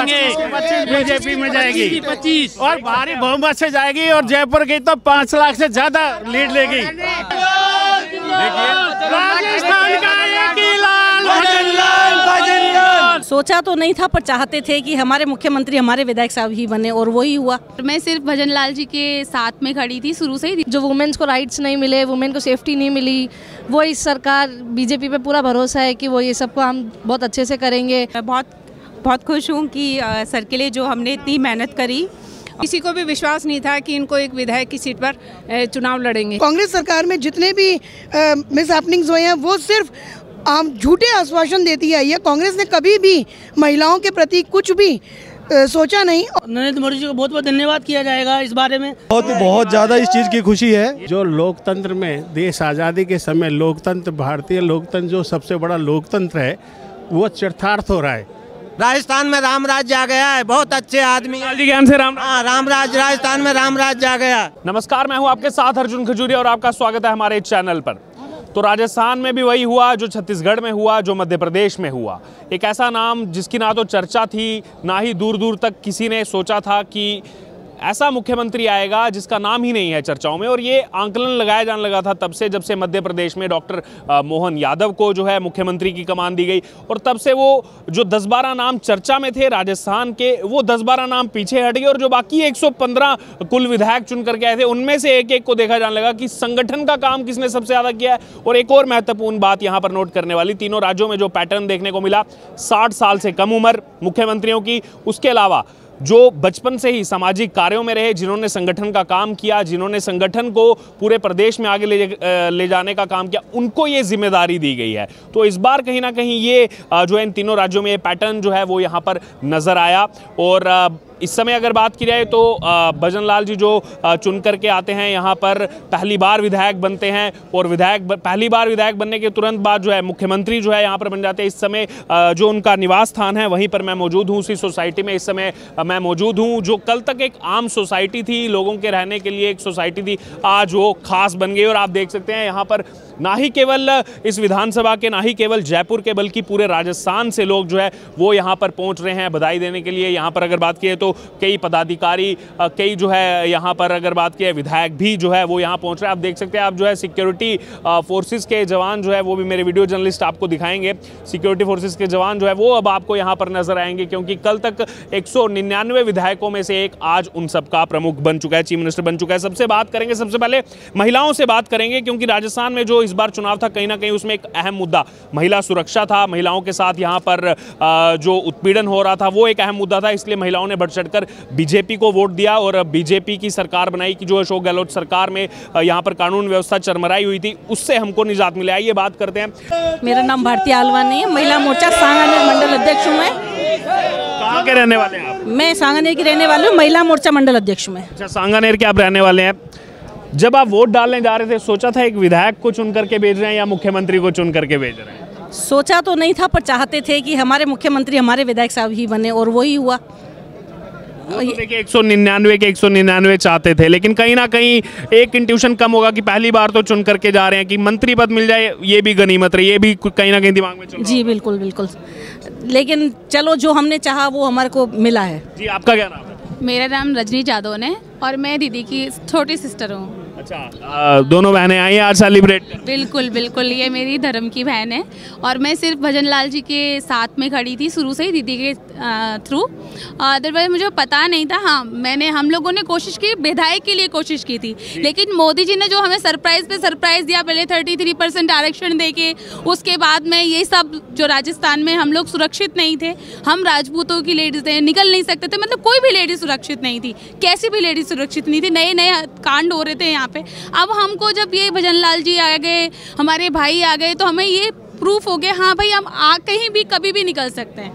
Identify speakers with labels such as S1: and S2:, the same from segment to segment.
S1: जाएँगे। बीजेपी में जाएगी।
S2: पच्चीस
S1: और भारी बहुमत से जाएगी और जयपुर की तो पाँच लाख से ज़्यादा लीड लेगी। राजस्थान का एक ही लाल भजन। लाल भजन लाल
S3: सोचा तो नहीं था पर चाहते थे कि हमारे मुख्यमंत्री हमारे विधायक साहब ही बने और वही हुआ।
S4: मैं सिर्फ़ भजन लाल जी के साथ में खड़ी थी शुरू से ही
S5: जो वुमेन्स को राइट्स नहीं मिले वुमेन को सेफ्टी नहीं मिली वो इस सरकार बीजेपी पे पूरा भरोसा है कि वो ये सब काम बहुत अच्छे से करेंगे।
S6: बहुत बहुत खुश हूँ कि सर के लिए जो हमने इतनी मेहनत करी।
S7: किसी को भी विश्वास नहीं था कि इनको एक विधायक की सीट पर चुनाव लड़ेंगे।
S8: कांग्रेस सरकार में जितने भी मिस हैपनिंग्स हुए हैं वो सिर्फ़ आम झूठे आश्वासन देती आई है कांग्रेस ने कभी भी महिलाओं के प्रति कुछ भी सोचा नहीं।
S2: नरेंद्र मोदी जी को बहुत बहुत धन्यवाद किया जाएगा इस बारे में।
S9: बहुत बहुत ज़्यादा इस चीज़ की खुशी है।
S1: जो लोकतंत्र में देश आज़ादी के समय लोकतंत्र भारतीय लोकतंत्र जो सबसे बड़ा लोकतंत्र है वो चरितार्थ हो रहा है।
S10: राजस्थान में राम राज्य आ गया है बहुत अच्छे आदमी
S11: जी ज्ञान से राम।
S10: हाँ राम राज राजस्थान में राम राज्य आ गया।
S11: नमस्कार मैं हूँ आपके साथ अर्जुन खजूरिया और आपका स्वागत है हमारे चैनल पर। तो राजस्थान में भी वही हुआ जो छत्तीसगढ़ में हुआ जो मध्य प्रदेश में हुआ। एक ऐसा नाम जिसकी ना तो चर्चा थी ना ही दूर दूर तक किसी ने सोचा था कि ऐसा मुख्यमंत्री आएगा जिसका नाम ही नहीं है चर्चाओं में, और ये आंकलन लगाया जाने लगा था तब से, जब से मध्य प्रदेश में डॉक्टर मोहन यादव को जो है मुख्यमंत्री की कमान दी गई, और तब से वो जो 10-12 नाम चर्चा में थे राजस्थान के, वो 10-12 नाम पीछे हट गए, और जो बाकी 115 कुल विधायक चुन करके आए थे, उनमें से एक एक को देखा जाने लगा कि संगठन का काम किसने सबसे ज़्यादा किया है। और एक और महत्वपूर्ण बात यहाँ पर नोट करने वाली, तीनों राज्यों में जो पैटर्न देखने को मिला, साठ साल से कम उम्र मुख्यमंत्रियों की, उसके अलावा जो बचपन से ही सामाजिक कार्यों में रहे, जिन्होंने संगठन का काम किया, जिन्होंने संगठन को पूरे प्रदेश में आगे ले ले जाने का काम किया, उनको ये ज़िम्मेदारी दी गई है। तो इस बार कहीं ना कहीं ये जो है इन तीनों राज्यों में ये पैटर्न जो है, वो यहाँ पर नज़र आया और इस समय अगर बात की जाए तो भजन लाल जी जो चुन करके आते हैं, यहाँ पर पहली बार विधायक बनते हैं और विधायक पहली बार विधायक बनने के तुरंत बाद जो है मुख्यमंत्री जो है यहाँ पर बन जाते हैं। इस समय जो उनका निवास स्थान है, वहीं पर मैं मौजूद हूँ उसी सोसाइटी में। इस समय मैं मौजूद हूँ जो कल तक एक आम सोसाइटी थी, लोगों के रहने के लिए एक सोसाइटी थी। आज वो खास बन गई और आप देख सकते हैं यहाँ पर ना ही केवल इस विधानसभा के, ना ही केवल जयपुर के, बल्कि पूरे राजस्थान से लोग जो है, वो यहाँ पर पहुँच रहे हैं बधाई देने के लिए। यहाँ पर अगर बात की तो कई पदाधिकारी कई जो है, यहाँ पर अगर बात की विधायक भी जो है, वो यहाँ पहुँच रहे हैं। आप देख सकते हैं, आप जो है सिक्योरिटी फोर्सेज के जवान जो है, वो भी मेरे वीडियो जर्नलिस्ट आपको दिखाएँगे। सिक्योरिटी फोर्सेज के जवान जो है, वो अब आपको यहाँ पर नज़र आएँगे, क्योंकि कल तक एक सौ निन्यानवे विधायकों में से एक आज उन सबका प्रमुख बन चुका है, चीफ मिनिस्टर बन चुका है। सबसे बात करेंगे, सबसे पहले महिलाओं से बात करेंगे, क्योंकि राजस्थान में जो इस बार चुनाव था कहीं ना कहीं उसमें एक अहम मुद्दा महिला सुरक्षा था। महिलाओं के साथ यहाँ पर जो उत्पीड़न हो रहा था वो एक अहम मुद्दा था इसलिए महिलाओं ने बढ़ चढ़कर बीजेपी को वोट दिया और बीजेपी की सरकार बनाई कि जो अशोक गहलोत सरकार में यहाँ पर कानून व्यवस्था चरमराई हुई थी उससे हमको निजात मिले। आइए बात करते हैं।
S3: मेरा नाम भारती आलवानी है महिला मोर्चा सांगानेर मंडल अध्यक्ष हूँ मैं।
S11: कहाँ के रहने वाले हैं आप?
S3: मैं सांगानेर की रहने वाली हूँ महिला मोर्चा मंडल अध्यक्ष में।
S11: अच्छा सांगानेर के आप रहने वाले हैं। जब आप वोट डालने जा रहे थे सोचा था एक विधायक को चुन करके भेज रहे हैं या मुख्यमंत्री को चुन करके भेज रहे हैं?
S3: सोचा तो नहीं था पर चाहते थे कि हमारे मुख्यमंत्री हमारे विधायक साहब ही बने और वही हुआ।
S11: वो तो देखिए एक सौ निन्यानवे के एक सौ निन्यानवे चाहते थे लेकिन कहीं ना कहीं एक इंट्यूशन कम होगा कि पहली बार तो चुन करके जा रहे हैं कि मंत्री पद मिल जाए ये भी गनीमत रही ये भी कहीं ना कहीं दिमाग में चल
S3: जी बिल्कुल बिल्कुल। लेकिन चलो जो हमने चाहा वो हमारे को मिला है।
S11: जी आपका क्या नाम है?
S4: मेरा नाम रजनी जादव ने और मैं दीदी की छोटी सिस्टर हूँ।
S11: अच्छा आ, दोनों बहनें आई हैं आज सेलिब्रेट
S4: बिल्कुल बिल्कुल ये मेरी धर्म की बहन है। और मैं सिर्फ़ भजन लाल जी के साथ में खड़ी थी शुरू से ही दीदी के थ्रू अदरवाइज़ मुझे पता नहीं था। हाँ मैंने हम लोगों ने कोशिश की विधायक के लिए कोशिश की थी। लेकिन मोदी जी ने जो हमें सरप्राइज़ पे सरप्राइज़ दिया पहले थर्टी थ्री परसेंट आरक्षण दे के उसके बाद में ये सब जो राजस्थान में हम लोग सुरक्षित नहीं थे हम राजपूतों की लेडीज़ थे निकल नहीं सकते थे। मतलब कोई भी लेडीज़ सुरक्षित नहीं थी। कैसी भी लेडीज़ सुरक्षित नहीं थी। नए नए कांड हो रहे थे यहाँ पे। अब हमको जब ये भजन लाल जी आ गए हमारे भाई आ गए तो हमें ये प्रूफ हो गया हाँ भाई हम आ कहीं भी कभी भी निकल सकते हैं।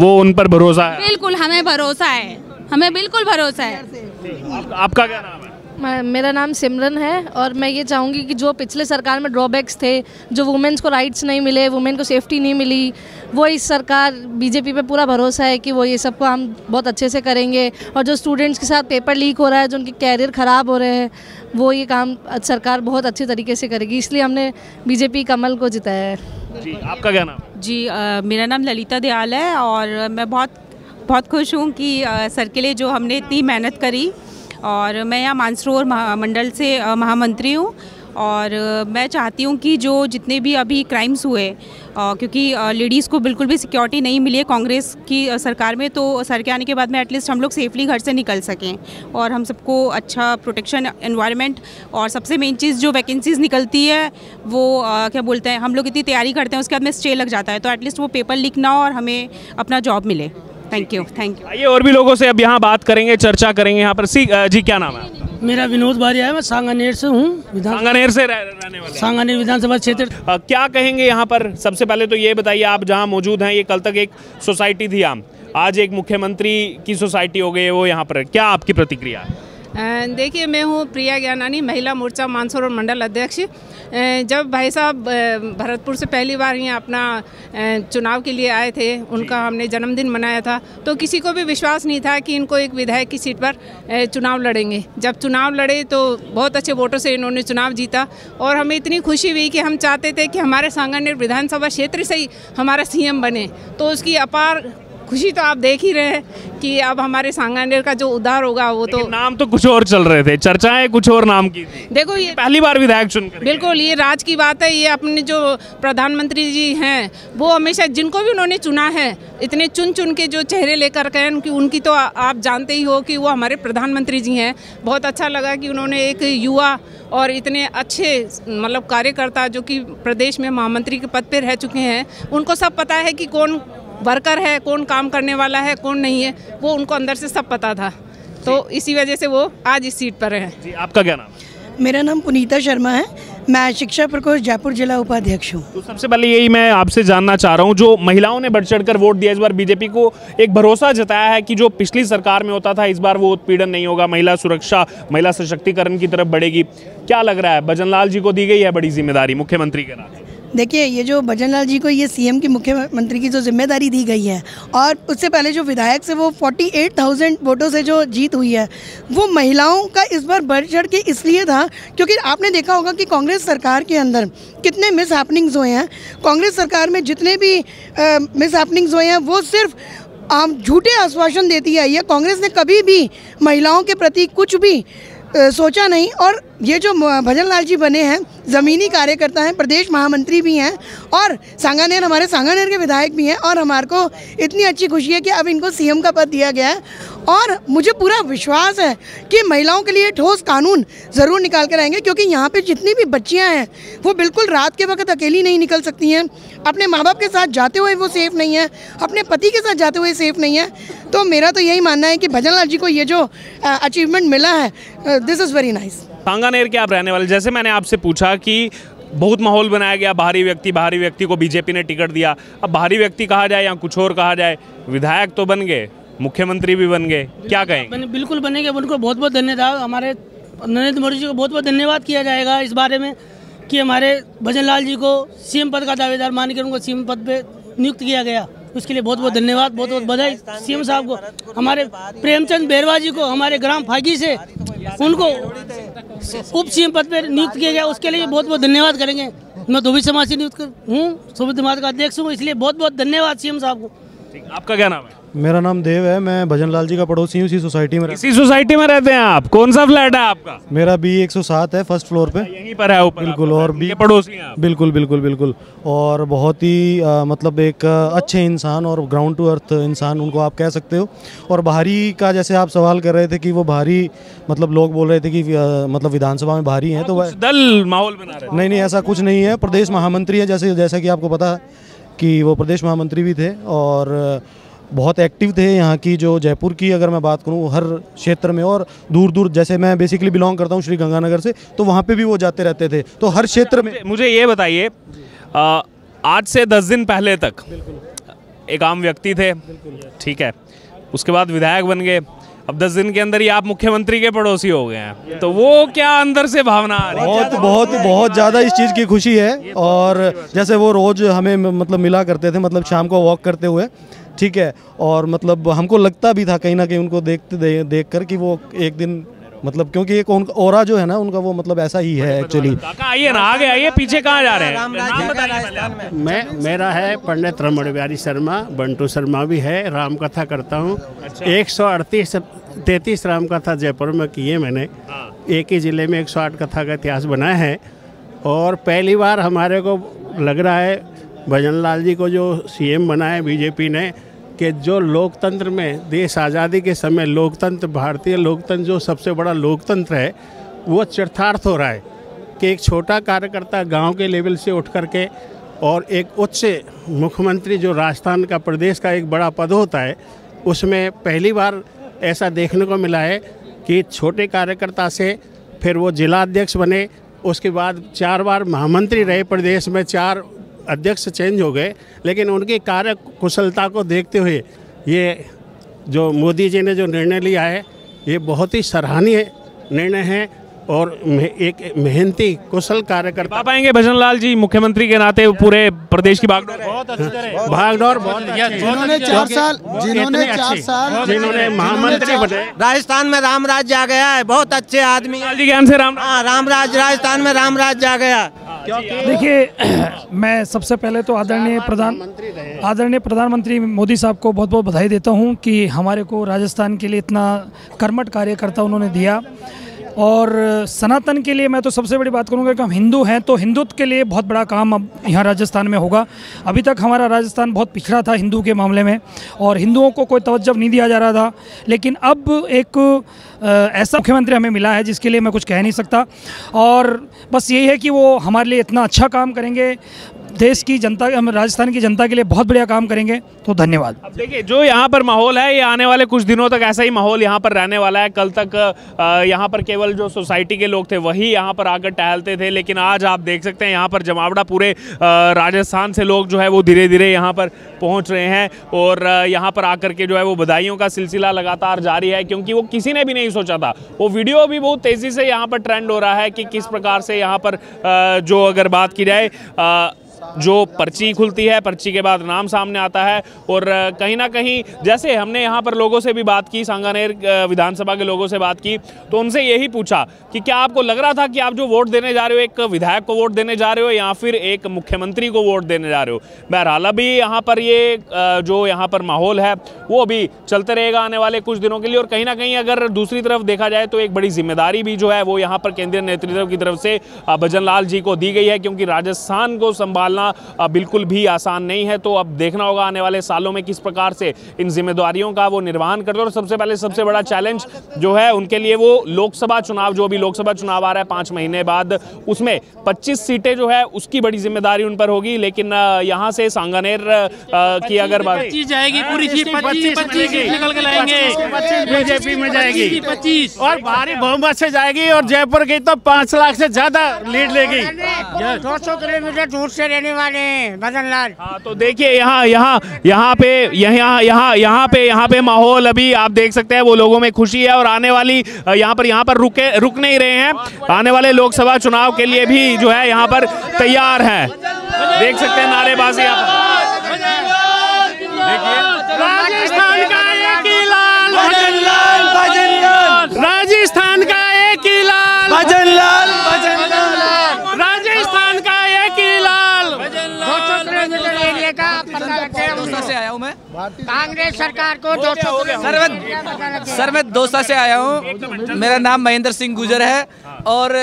S11: वो उन पर भरोसा है?
S4: बिल्कुल हमें भरोसा है। हमें बिल्कुल भरोसा है।
S11: आप, आपका क्या नाम है?
S5: मेरा नाम सिमरन है और मैं ये चाहूँगी कि जो पिछले सरकार में ड्रॉबैक्स थे जो वुमेन्स को राइट्स नहीं मिले वुमेन को सेफ्टी नहीं मिली वो इस सरकार बीजेपी पे पूरा भरोसा है कि वो ये सब काम बहुत अच्छे से करेंगे। और जो स्टूडेंट्स के साथ पेपर लीक हो रहा है जो उनके कैरियर ख़राब हो रहे हैं वो ये काम सरकार बहुत अच्छे तरीके से करेगी। इसलिए हमने बीजेपी कमल को जिताया है।
S11: जी आपका क्या नाम?
S6: जी अ, मेरा नाम ललिता दयाल है और मैं बहुत बहुत खुश हूँ कि सर के लिए जो हमने इतनी मेहनत करी और मैं यहाँ मानसरोवर मंडल से महामंत्री हूँ और मैं चाहती हूँ कि जो जितने भी अभी क्राइम्स हुए क्योंकि लेडीज़ को बिल्कुल भी सिक्योरिटी नहीं मिली है कांग्रेस की सरकार में तो सर के आने के बाद में एटलीस्ट हम लोग सेफली घर से निकल सकें और हम सबको अच्छा प्रोटेक्शन एनवायरनमेंट और सबसे मेन चीज़ जो वैकेंसीज़ निकलती है वो अ, क्या बोलते हैं हम लोग इतनी तैयारी करते हैं उसके बाद में स्टे लग जाता है तो एटलीस्ट वो पेपर लीक ना हो और हमें अपना जॉब मिले। थैंक यू थैंक यू
S11: आइए और भी लोगों से अब यहाँ बात करेंगे चर्चा करेंगे यहाँ पर। सी जी क्या नाम है
S2: मेरा विनोद बारिया है मैं सांगानेर से हूँ
S11: सांगानेर से रह- रहने वाले
S2: सांगानेर विधानसभा क्षेत्र।
S11: क्या कहेंगे यहाँ पर? सबसे पहले तो ये बताइए आप जहाँ मौजूद हैं ये कल तक एक सोसाइटी थी आम। आज एक मुख्यमंत्री की सोसाइटी हो गई है वो यहाँ पर क्या आपकी प्रतिक्रिया? है
S7: देखिए मैं हूँ प्रिया ज्ञानानी महिला मोर्चा मानसरोवर मंडल अध्यक्ष। जब भाई साहब भरतपुर से पहली बार यहाँ अपना चुनाव के लिए आए थे उनका हमने जन्मदिन मनाया था तो किसी को भी विश्वास नहीं था कि इनको एक विधायक की सीट पर चुनाव लड़ेंगे। जब चुनाव लड़े तो बहुत अच्छे वोटों से इन्होंने चुनाव जीता और हमें इतनी खुशी हुई कि हम चाहते थे कि हमारे सांगानेर विधानसभा क्षेत्र से ही हमारा सीएम बने। तो उसकी अपार खुशी तो आप देख ही रहे हैं कि अब हमारे सांगानेर का जो उद्धार होगा वो तो
S11: नाम तो कुछ और चल रहे थे। चर्चाएँ कुछ और नाम की थी।
S7: देखो ये
S11: पहली बार विधायक चुन
S7: बिल्कुल ये राज की बात है ये अपने जो प्रधानमंत्री जी हैं वो हमेशा जिनको भी उन्होंने चुना है इतने चुन चुन के जो चेहरे लेकर गए उनकी उनकी तो आप जानते ही हो कि वो हमारे प्रधानमंत्री जी हैं। बहुत अच्छा लगा कि उन्होंने एक युवा और इतने अच्छे मतलब कार्यकर्ता जो कि प्रदेश में महामंत्री के पद पर रह चुके हैं उनको सब पता है कि कौन वर्कर है कौन काम करने वाला है कौन नहीं है वो उनको अंदर से सब पता था। तो इसी वजह से वो आज इस सीट पर हैं।
S11: जी आपका क्या नाम?
S8: मेरा नाम पुनीता शर्मा है। मैं शिक्षा प्रकोष्ठ जयपुर जिला उपाध्यक्ष हूँ।
S11: तो सबसे पहले यही मैं आपसे जानना चाह रहा हूँ जो महिलाओं ने बढ़ चढ़कर वोट दिया इस बार बीजेपी को एक भरोसा जताया है कि जो पिछली सरकार में होता था इस बार वो उत्पीड़न नहीं होगा महिला सुरक्षा महिला सशक्तिकरण की तरफ़ बढ़ेगी। क्या लग रहा है? भजनलाल जी को दी गई है बड़ी ज़िम्मेदारी मुख्यमंत्री के नाते।
S8: देखिए ये जो भजनलाल जी को ये सीएम की मुख्यमंत्री की जो ज़िम्मेदारी दी गई है और उससे पहले जो विधायक से वो 48,000 वोटों से जो जीत हुई है वो महिलाओं का इस बार बढ़ चढ़ के इसलिए था क्योंकि आपने देखा होगा कि कांग्रेस सरकार के अंदर कितने मिस हुए हैं। कांग्रेस सरकार में जितने भी मिस हुए हैं वो सिर्फ़ आम झूठे आश्वासन देती आई है कांग्रेस ने कभी भी महिलाओं के प्रति कुछ भी अ, सोचा नहीं और ये जो भजन लाल जी बने हैं, ज़मीनी कार्यकर्ता हैं, प्रदेश महामंत्री भी हैं और सांगानेर, हमारे सांगानेर के विधायक भी हैं और हमारे को इतनी अच्छी खुशी है कि अब इनको सीएम का पद दिया गया है। और मुझे पूरा विश्वास है कि महिलाओं के लिए ठोस कानून ज़रूर निकाल कर आएँगे, क्योंकि यहाँ पे जितनी भी बच्चियाँ हैं, वो बिल्कुल रात के वक्त अकेली नहीं निकल सकती हैं। अपने माँ बाप के साथ जाते हुए वो सेफ़ नहीं है, अपने पति के साथ जाते हुए सेफ़ नहीं है। तो मेरा तो यही मानना है कि भजन लाल जी को ये जो अचीवमेंट मिला है this is very nice
S11: Sanganer के आप रहने वाले जैसे मैंने आपसे पूछा कि बहुत माहौल बनाया गया बाहरी व्यक्ति बाहरी व्यक्ति को बीजेपी ने टिकट दिया। अब बाहरी व्यक्ति कहा जाए या कुछ और कहा जाए? विधायक तो बन गए मुख्यमंत्री भी बन गए। क्या कहेंगे?
S2: बिल्कुल बनेंगे। उनको बहुत बहुत धन्यवाद। हमारे नरेंद्र मोदी जी को बहुत बहुत धन्यवाद किया जाएगा इस बारे में कि हमारे भजन लाल जी को सीएम पद का दावेदार मान के उनको सीएम पद पे नियुक्त किया गया। उसके लिए बहुत बहुत धन्यवाद बहुत बहुत बधाई सीएम साहब को। हमारे प्रेमचंद बेरवा जी को हमारे ग्राम फागी से उनको उप सीएम पद पर नियुक्त किया गया उसके लिए बहुत बहुत धन्यवाद करेंगे। मैं धोबी समाज से नियुक्त हूँ सुबह समाज का अध्यक्ष हूँ, इसलिए बहुत बहुत धन्यवाद सीएम साहब को।
S11: आपका क्या नाम है?
S9: मेरा नाम देव है मैं भजन लाल जी का पड़ोसी हूँ इसी सोसाइटी में
S11: इसी सोसाइटी में रहते हैं आप? कौन सा फ्लैट है आपका?
S9: मेरा बी एक सौ सात है फ़र्स्ट फ्लोर पे।
S11: यहीं पर है ऊपर
S9: बिल्कुल और बी
S11: पड़ोसी हैं आप।
S9: बिल्कुल बिल्कुल बिल्कुल। और बहुत ही अ, मतलब एक अच्छे इंसान और ग्राउंड टू अर्थ इंसान उनको आप कह सकते हो। और बाहरी का जैसे आप सवाल कर रहे थे कि वो भारी मतलब लोग बोल रहे थे कि मतलब विधानसभा में भारी हैं तो वह
S11: दल माहौल बना रहे
S9: नहीं नहीं ऐसा कुछ नहीं है। प्रदेश महामंत्री है जैसे जैसा कि आपको पता है कि वो प्रदेश महामंत्री भी थे और बहुत एक्टिव थे यहाँ की जो जयपुर की अगर मैं बात करूँ हर क्षेत्र में और दूर दूर जैसे मैं बेसिकली बिलोंग करता हूँ श्री गंगानगर से तो वहाँ पे भी वो जाते रहते थे। तो हर क्षेत्र में
S11: मुझे- ये बताइए आज से दस दिन पहले तक एक आम व्यक्ति थे ठीक है उसके बाद विधायक बन गए अब दस दिन के अंदर ही आप मुख्यमंत्री के पड़ोसी हो गए हैं। तो वो क्या अंदर से भावना आ रही है?
S9: बहुत बहुत बहुत ज़्यादा इस चीज़ की खुशी है और जैसे वो रोज़ हमें मतलब मिला करते थे मतलब शाम को वॉक करते हुए ठीक है और मतलब हमको लगता भी था कहीं ना कहीं उनको देखते दे, देख कर कि वो एक दिन मतलब क्योंकि एक उनका ओरा जो है ना उनका वो मतलब ऐसा ही है एक्चुअली
S11: आइए ना आगे आइए पीछे कहाँ जा रहे हैं।
S1: मैं मेरा है पंडित रमण बिहारी शर्मा बंटू शर्मा भी है राम कथा करता हूँ। एक सौ अड़तीस तैतीस राम कथा जयपुर में किए मैंने। एक ही ज़िले में 108 कथा का इतिहास बनाया है और पहली बार हमारे को लग रहा है भजन लाल जी को जो सीएम बनाया बीजेपी ने कि जो लोकतंत्र में देश आज़ादी के समय लोकतंत्र, भारतीय लोकतंत्र जो सबसे बड़ा लोकतंत्र है, वो चरितार्थ हो रहा है कि एक छोटा कार्यकर्ता गाँव के लेवल से उठ करके और एक उच्च मुख्यमंत्री जो राजस्थान का, प्रदेश का एक बड़ा पद होता है, उसमें पहली बार ऐसा देखने को मिला है कि छोटे कार्यकर्ता से फिर वो जिलाध्यक्ष बने, उसके बाद चार बार महामंत्री रहे प्रदेश में, चार अध्यक्ष चेंज हो गए लेकिन उनकी कार्य कुशलता को देखते हुए ये जो मोदी जी ने जो निर्णय लिया है ये बहुत ही सराहनीय निर्णय है और एक मेहनती कुशल कार्यकर्ता।
S11: पाएँगे भजन लाल जी मुख्यमंत्री के नाते पूरे प्रदेश की बागडोर बहुत
S1: भागदौड़ बहुत
S12: जिन्होंने चार साल जिन्होंने चार साल
S1: जिन्होंने महामंत्री बने।
S10: राजस्थान में राम राज जा गया है। बहुत अच्छे आदमी
S11: जी ज्ञान से राम
S10: हाँ राम राज राजस्थान में राम राज जा गया।
S13: देखिए मैं सबसे पहले तो आदरणीय प्रधान आदरणीय प्रधानमंत्री मोदी साहब को बहुत बहुत बधाई देता हूँ कि हमारे को राजस्थान के लिए इतना कर्मठ कार्यकर्ता उन्होंने दिया। और सनातन के लिए मैं तो सबसे बड़ी बात करूँगा कि हम हिंदू हैं तो हिंदुत्व के लिए बहुत बड़ा काम अब यहाँ राजस्थान में होगा। अभी तक हमारा राजस्थान बहुत पिछड़ा था हिंदू के मामले में और हिंदुओं को कोई तवज्जो नहीं दिया जा रहा था। लेकिन अब एक ऐसा मुख्यमंत्री हमें मिला है जिसके लिए मैं कुछ कह नहीं सकता। और बस यही है कि वो हमारे लिए इतना अच्छा काम करेंगे। देश की जनता, हम राजस्थान की जनता के लिए बहुत बढ़िया काम करेंगे तो धन्यवाद।
S11: अब देखिए, जो यहाँ पर माहौल है, ये आने वाले कुछ दिनों तक ऐसा ही माहौल यहाँ पर रहने वाला है। कल तक यहाँ पर केवल जो सोसाइटी के लोग थे, वही यहाँ पर आकर टहलते थे। लेकिन आज आप देख सकते हैं, यहाँ पर जमावड़ा पूरे राजस्थान से लोग जो है वो धीरे धीरे यहाँ पर पहुँच रहे हैं। और यहाँ पर आकर के जो है वो बधाइयों का सिलसिला लगातार जारी है, क्योंकि वो किसी ने भी नहीं सोचा था। वो वीडियो भी बहुत तेज़ी से यहाँ पर ट्रेंड हो रहा है कि किस प्रकार से यहाँ पर जो अगर बात की जाए जो पर्ची खुलती है, पर्ची के बाद नाम सामने आता है और कहीं ना कहीं जैसे हमने यहाँ पर लोगों से भी बात की, सांगानेर विधानसभा के लोगों से बात की तो उनसे यही पूछा कि क्या आपको लग रहा था कि आप जो वोट देने जा रहे हो, एक विधायक को वोट देने जा रहे हो या फिर एक मुख्यमंत्री को वोट देने जा रहे हो? बहरहाल अभी यहाँ पर ये जो यहाँ पर माहौल है, वो अभी चलते रहेगा आने वाले कुछ दिनों के लिए और कहीं ना कहीं अगर दूसरी तरफ़ देखा जाए तो एक बड़ी ज़िम्मेदारी भी जो है वो यहाँ पर केंद्रीय नेतृत्व की तरफ़ से भजन लाल जी को दी गई है क्योंकि राजस्थान को संभालना बिल्कुल भी आसान नहीं है। तो अब देखना होगा आने वाले सालों में किस प्रकार से इन जिम्मेदारियों का वो निर्वहन करते और सबसे पहले सबसे बड़ा चैलेंज जो है उनके लिए वो लोकसभा चुनाव जो अभी लोकसभा चुनाव आ रहा है पाँच महीने बाद उसमें 25 सीटें जो है उसकी बड़ी ज़िम्मेदारी उन पर होगी। लेकिन यहाँ से सांगानेर की अगर बात
S2: पच्चीस जाएगी पूरी सीट पच्चीस पच्चीस निकल के लाएँगे।
S1: बीजेपी में जाएगी।
S2: पच्चीस
S1: और भारी बहुमत से जाएगी और जयपुर की तो पाँच लाख से ज़्यादा लीड लेगी।
S14: दो सौ किलोमीटर दूर से रहने वाले हैं लाल।
S11: हाँ तो देखिए, यहाँ यहाँ यहाँ पे, यहाँ यहाँ यहाँ पे यहाँ पे माहौल अभी आप देख सकते हैं, वो लोगों में खुशी है और आने वाली यहाँ पर यहाँ पर रुके, रुक नहीं रहे हैं। आने वाले लोकसभा चुनाव के लिए भी जो है, यहाँ पर तैयार है। देख सकते हैं नारेबाजी पर।
S1: राजस्थान
S14: कांग्रेस सरकार को दो सौ
S15: सर मैं सर मैं दौसा से आया हूँ। मेरा नाम महेंद्र सिंह गुजर है और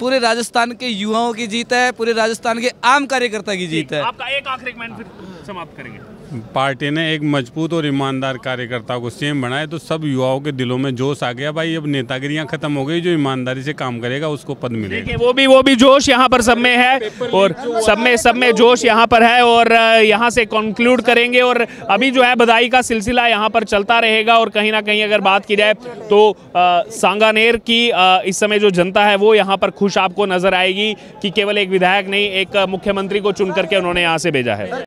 S15: पूरे राजस्थान के युवाओं की जीत है पूरे राजस्थान के आम कार्यकर्ता की जीत है।
S11: आपका एक आखिरी कमेंट फिर समाप्त करेंगे।
S16: पार्टी ने एक मज़बूत और ईमानदार कार्यकर्ता को सीएम बनाया तो सब युवाओं के दिलों में जोश आ गया, भाई, अब नेतागिरियाँ खत्म हो गई, जो ईमानदारी से काम करेगा, उसको पद मिलेगा
S11: वो भी वो भी जोश यहाँ पर सब में है, और सब में सब में जोश यहाँ पर है, और यहाँ से कंक्लूड करेंगे, और अभी जो है, बधाई का सिलसिला यहाँ पर चलता रहेगा, और कहीं ना कहीं अगर बात की जाए तो सांगानेर की इस समय जो जनता है, वो यहाँ पर खुश आपको नज़र आएगी कि केवल एक विधायक नहीं, एक मुख्यमंत्री को चुन करके उन्होंने यहाँ से भेजा है।